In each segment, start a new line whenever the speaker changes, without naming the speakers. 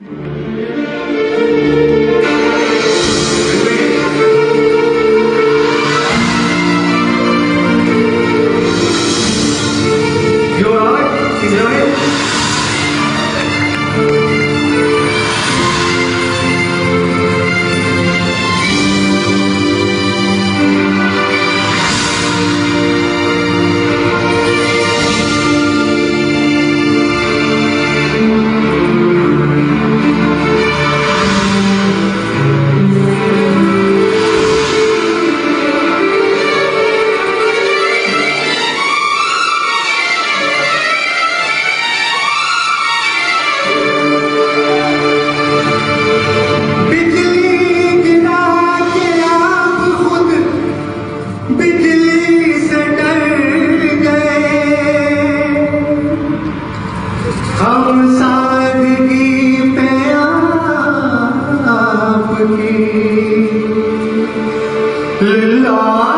You لله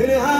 Hey, hi.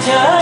자.